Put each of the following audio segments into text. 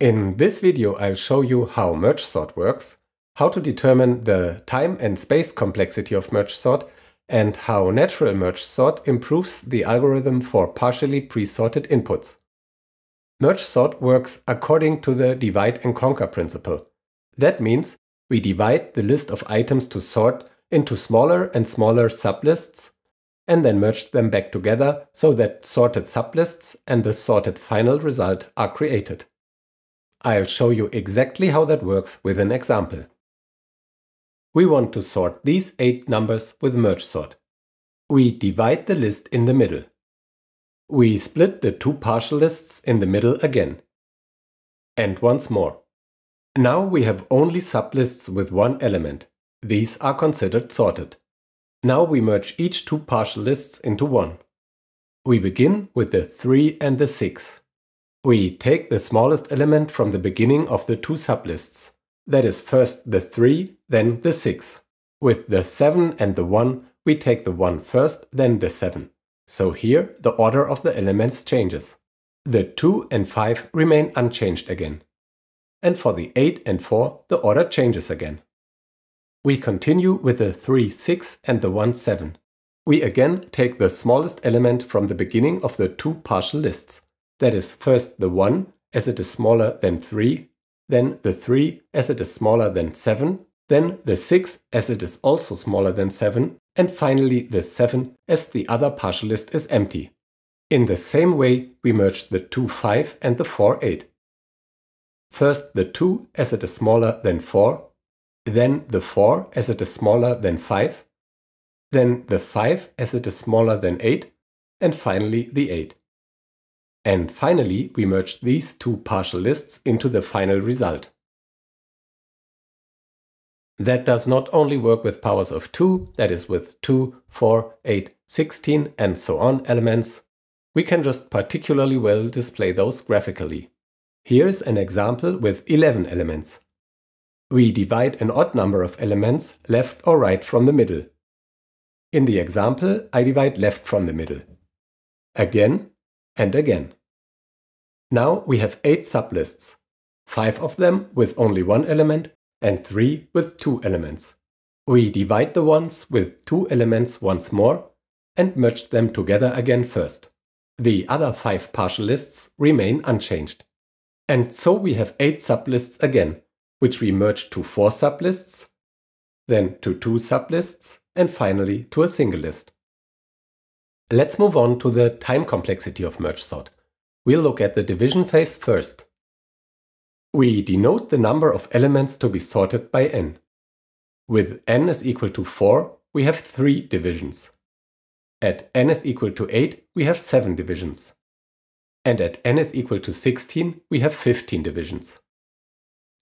In this video I'll show you how merge sort works, how to determine the time and space complexity of merge sort, and how natural merge sort improves the algorithm for partially pre-sorted inputs. Merge sort works according to the divide and conquer principle. That means we divide the list of items to sort into smaller and smaller sublists and then merge them back together so that sorted sublists and the sorted final result are created. I'll show you exactly how that works with an example. We want to sort these 8 numbers with merge sort. We divide the list in the middle. We split the two partial lists in the middle again. And once more. Now we have only sublists with one element. These are considered sorted. Now we merge each two partial lists into one. We begin with the 3 and the 6. We take the smallest element from the beginning of the two sublists. That is first the 3, then the 6. With the 7 and the 1, we take the 1 first, then the 7. So here the order of the elements changes. The 2 and 5 remain unchanged again. And for the 8 and 4, the order changes again. We continue with the 3, 6 and the 1, 7. We again take the smallest element from the beginning of the two partial lists. That is first the 1 as it is smaller than 3, then the 3 as it is smaller than 7, then the 6 as it is also smaller than 7, and finally the 7 as the other partial list is empty. In the same way we merge the 2 5 and the 4 8. First the 2 as it is smaller than 4, then the 4 as it is smaller than 5, then the 5 as it is smaller than 8, and finally the 8. And finally, we merge these two partial lists into the final result. That does not only work with powers of 2, that is with 2, 4, 8, 16 and so on elements, we can just particularly well display those graphically. Here's an example with 11 elements. We divide an odd number of elements left or right from the middle. In the example, I divide left from the middle. Again and again. Now we have 8 sublists, 5 of them with only one element and 3 with two elements. We divide the ones with two elements once more and merge them together again first. The other 5 partial lists remain unchanged. And so we have 8 sublists again, which we merge to 4 sublists, then to 2 sublists, and finally to a single list. Let's move on to the time complexity of merge sort. We'll look at the division phase first. We denote the number of elements to be sorted by n. With n is equal to 4, we have 3 divisions. At n is equal to 8, we have 7 divisions. And at n is equal to 16, we have 15 divisions.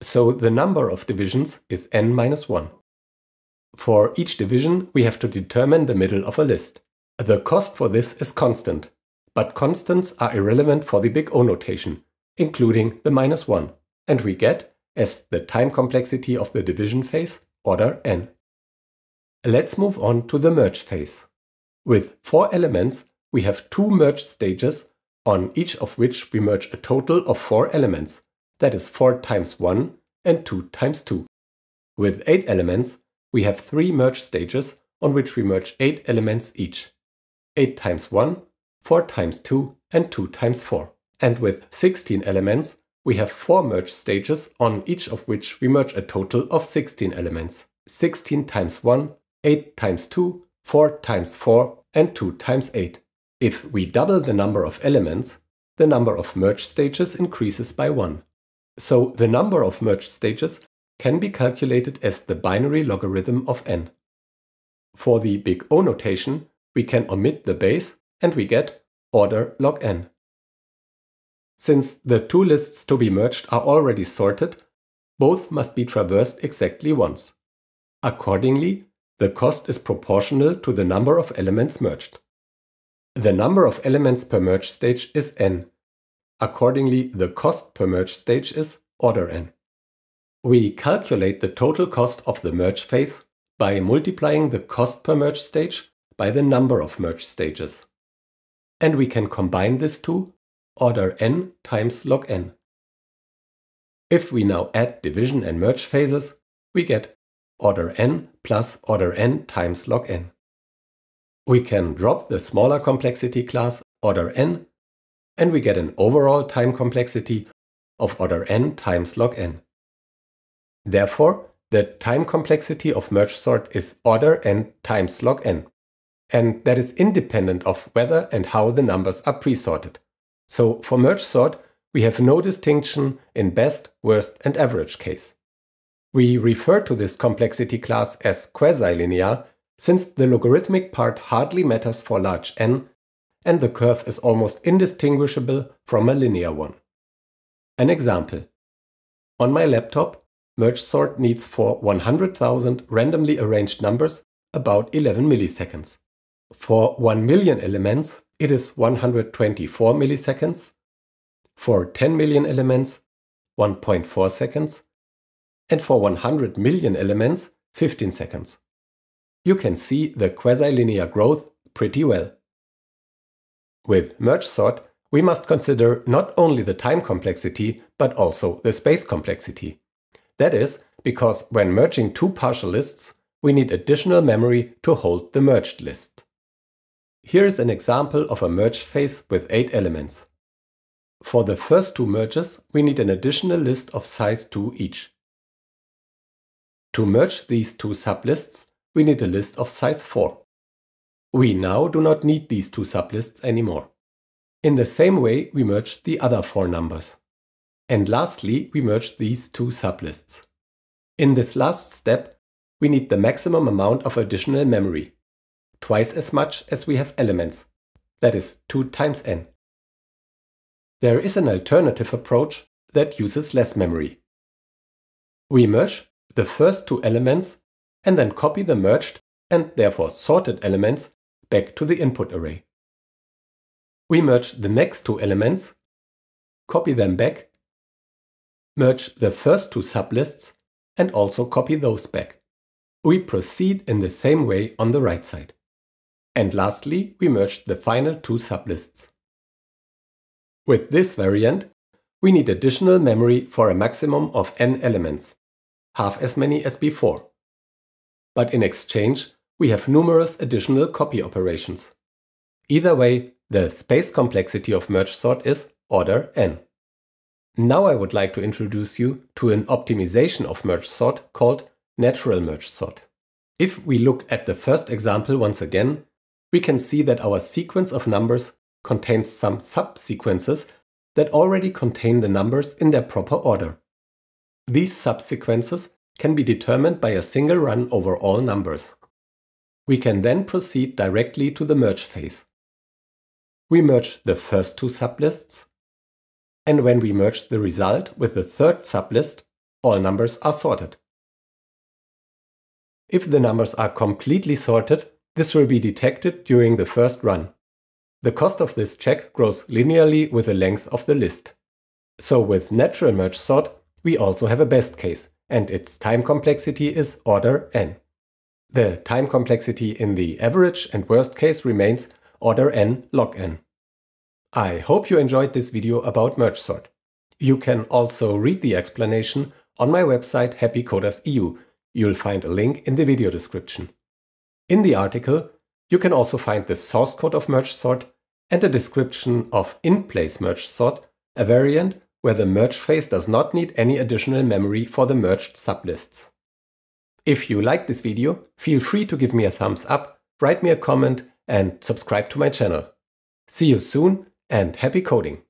So the number of divisions is n minus 1. For each division, we have to determine the middle of a list. The cost for this is constant, but constants are irrelevant for the big O notation, including the minus 1, and we get, as the time complexity of the division phase, order n. Let's move on to the merge phase. With four elements, we have two merge stages, on each of which we merge a total of four elements, that is 4 times 1 and 2 times 2. With 8 elements, we have 3 merge stages on which we merge 8 elements each. 8 times 1 4 times 2 and 2 times 4. And with 16 elements, we have 4 merge stages on each of which we merge a total of 16 elements. 16 times 1, 8 times 2, 4 times 4 and 2 times 8. If we double the number of elements, the number of merge stages increases by 1. So the number of merge stages can be calculated as the binary logarithm of n. For the big O notation, we can omit the base and we get order log n. Since the two lists to be merged are already sorted, both must be traversed exactly once. Accordingly, the cost is proportional to the number of elements merged. The number of elements per merge stage is n. Accordingly, the cost per merge stage is order n. We calculate the total cost of the merge phase by multiplying the cost per merge stage by the number of merge stages and we can combine this to order n times log n. If we now add division and merge phases, we get order n plus order n times log n. We can drop the smaller complexity class order n and we get an overall time complexity of order n times log n. Therefore, the time complexity of merge sort is order n times log n, and that is independent of whether and how the numbers are pre-sorted. So for merge sort, we have no distinction in best, worst and average case. We refer to this complexity class as quasi-linear since the logarithmic part hardly matters for large n and the curve is almost indistinguishable from a linear one. An example. On my laptop, merge sort needs for 100,000 randomly arranged numbers about 11 milliseconds. For 1 million elements, it is 124 milliseconds. For 10 million elements, 1.4 seconds. And for 100 million elements, 15 seconds. You can see the quasi-linear growth pretty well. With merge sort, we must consider not only the time complexity, but also the space complexity. That is, because when merging two partial lists, we need additional memory to hold the merged list. Here is an example of a merge phase with 8 elements. For the first two merges, we need an additional list of size 2 each. To merge these two sublists, we need a list of size 4. We now do not need these two sublists anymore. In the same way, we merge the other four numbers. And lastly, we merge these two sublists. In this last step, we need the maximum amount of additional memory, twice as much as we have elements, that is 2 times n. There is an alternative approach that uses less memory. We merge the first two elements and then copy the merged and therefore sorted elements back to the input array. We merge the next two elements, copy them back, merge the first two sublists, and also copy those back. We proceed in the same way on the right side. And lastly, we merge the final two sublists. With this variant, we need additional memory for a maximum of n elements, half as many as before. But in exchange, we have numerous additional copy operations. Either way, the space complexity of merge sort is order n. Now I would like to introduce you to an optimization of merge sort called natural merge sort. If we look at the first example once again, we can see that our sequence of numbers contains some subsequences that already contain the numbers in their proper order. These subsequences can be determined by a single run over all numbers. We can then proceed directly to the merge phase. We merge the first two sublists, and when we merge the result with the third sublist, all numbers are sorted. If the numbers are completely sorted, this will be detected during the first run. The cost of this check grows linearly with the length of the list. So with natural merge sort, we also have a best case, and its time complexity is order n. The time complexity in the average and worst case remains order n log n. I hope you enjoyed this video about merge sort. You can also read the explanation on my website happycoders.eu. You'll find a link in the video description. In the article, you can also find the source code of merge sort and a description of in-place merge sort, a variant where the merge phase does not need any additional memory for the merged sublists. If you like this video, feel free to give me a thumbs up, write me a comment and subscribe to my channel. See you soon and happy coding!